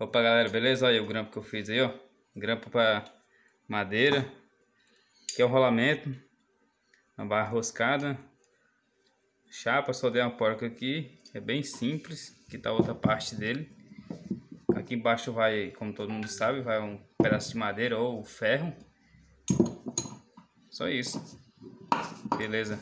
Opa galera, beleza? Olha aí o grampo que eu fiz aí, ó. Grampo para madeira. Aqui é o rolamento. Uma barra roscada. Chapa, só dei uma porca aqui. É bem simples. Aqui tá outra parte dele. Aqui embaixo vai, como todo mundo sabe, vai um pedaço de madeira ou ferro. Só isso. Beleza.